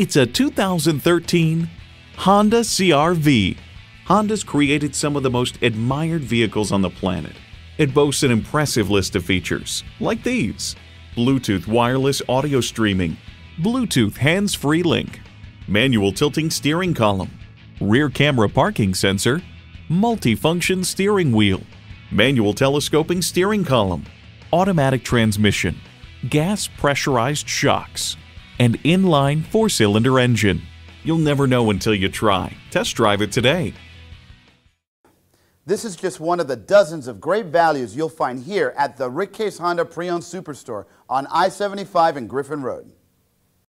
It's a 2013 Honda CRV. Honda's created some of the most admired vehicles on the planet. It boasts an impressive list of features, like these Bluetooth wireless audio streaming, Bluetooth hands free link, manual tilting steering column, rear camera parking sensor, multi-function steering wheel, manual telescoping steering column, automatic transmission, gas pressurized shocks, and inline four-cylinder engine. You'll never know until you try. Test drive it today. This is just one of the dozens of great values you'll find here at the Rick Case Honda Pre-Owned Superstore on I-75 and Griffin Road.